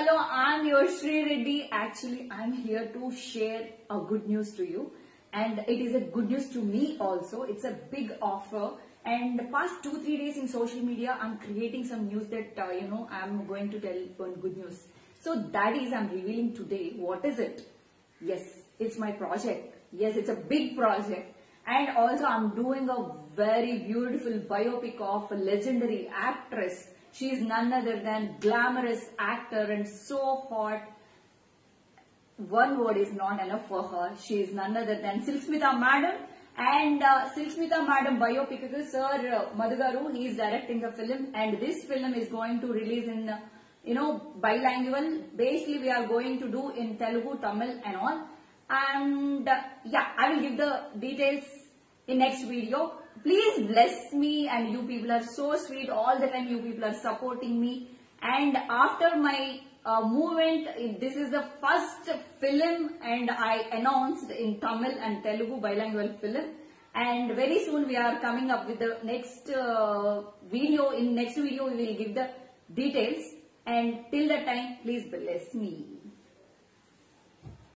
hello. I'm your Sri Reddy. Actually, I'm here to share a good news to you. And it is a good news to me also. It's a big offer. And the past two, three days in social media, I'm creating some news that, uh, you know, I'm going to tell one good news. So that is, I'm revealing today. What is it? Yes, it's my project. Yes, it's a big project. And also I'm doing a very beautiful biopic of a legendary actress. She is none other than glamorous actor and so hot. One word is not enough for her. She is none other than Silk Smitha Madam. And uh, Silk Smitha Madam biopic, Sir uh, Madhugaru, he is directing the film and this film is going to release in uh, you know, bilingual. Basically, we are going to do in Telugu, Tamil and all. And uh, yeah, I will give the details in next video. Please bless me and you people are so sweet. All the time you people are supporting me. And after my uh, movement, this is the first film and I announced in Tamil and Telugu bilingual film. And very soon we are coming up with the next uh, video. In next video we will give the details. And till that time, please bless me.